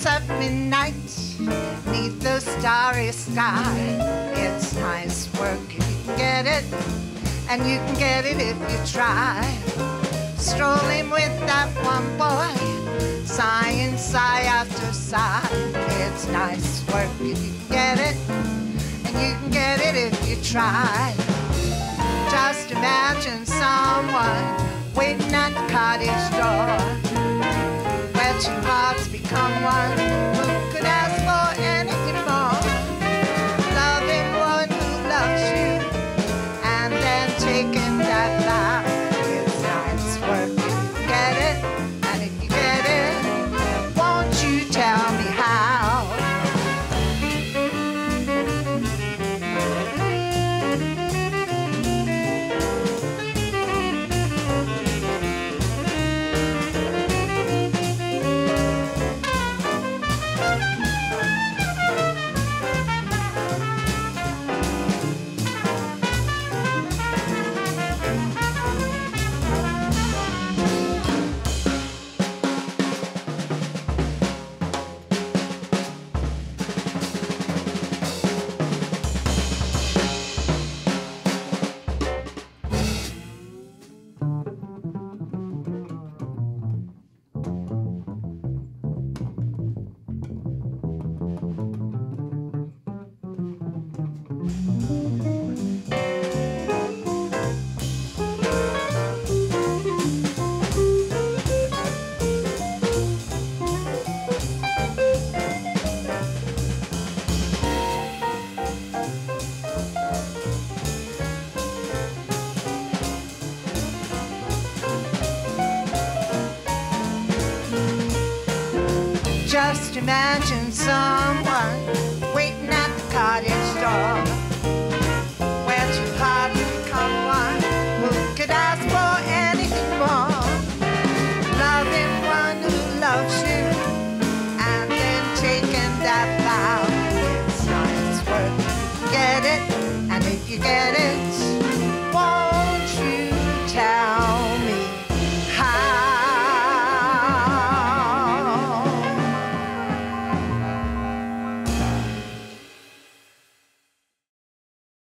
dance of midnight neath the starry sky. It's nice work if you can get it, and you can get it if you try. Strolling with that one boy, sighing sigh after sigh. It's nice work if you can get it, and you can get it if you try. Just imagine. Hearts become Just imagine someone waiting at the cottage door. Where two hearts become one, who could ask for anything more? Loving one who loves you, and then taking that vow. It's not its worth. Get it, and if you get it.